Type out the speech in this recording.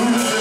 Thank you.